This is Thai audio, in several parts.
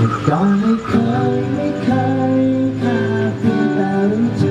ก่อนไม่เคยไม่เคยพาพี่ตาลใจ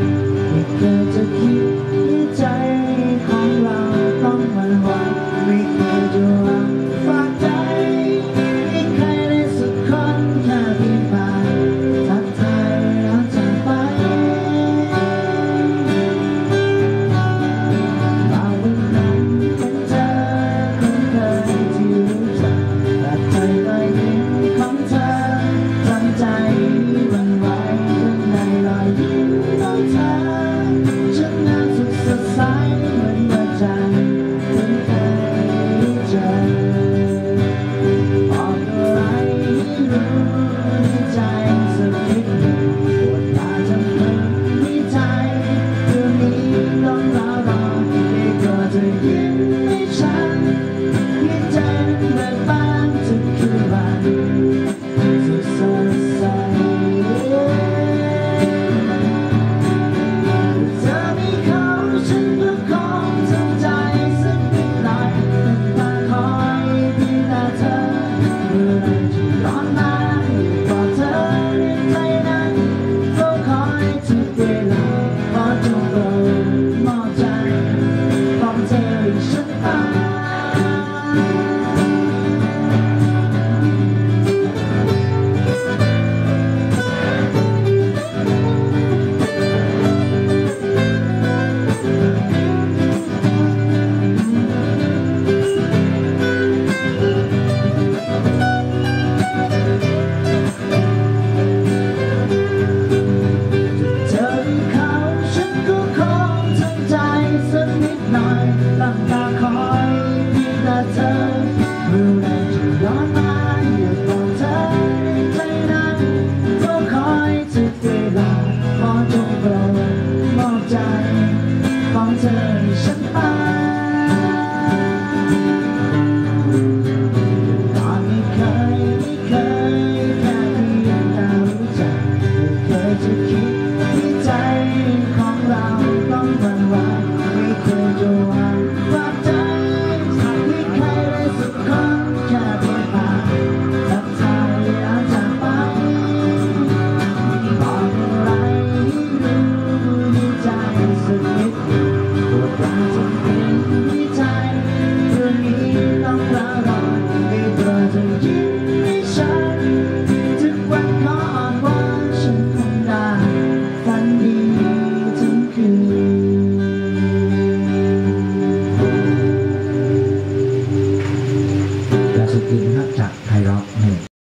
什么